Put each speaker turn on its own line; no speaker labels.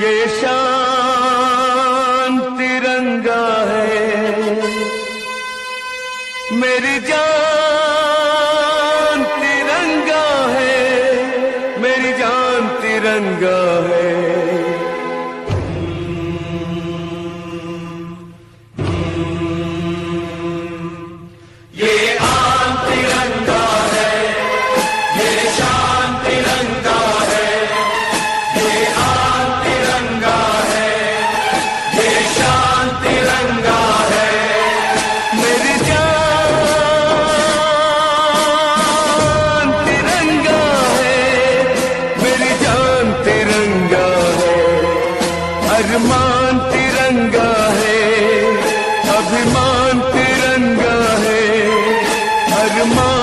ये शान तिरंगा है। मेरी जान तिरंगा है मेरी जान तिरंगा है। अरमान तिरंगा है अभिमान तिरंगा है अरमान